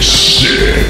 Sick.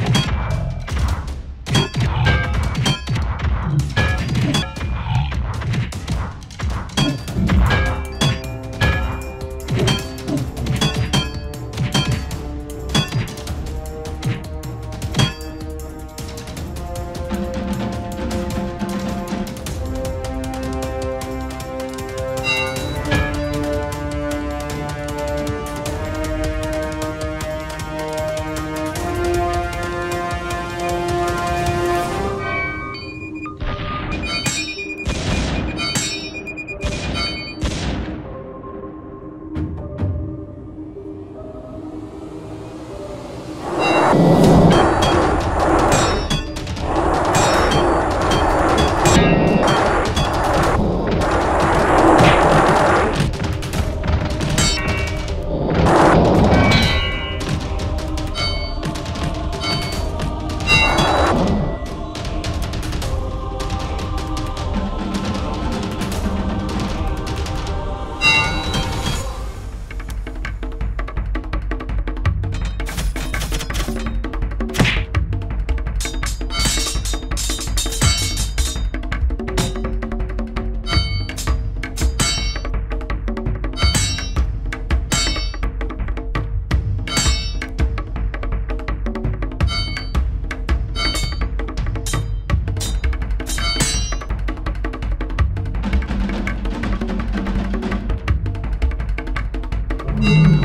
Mm-hmm.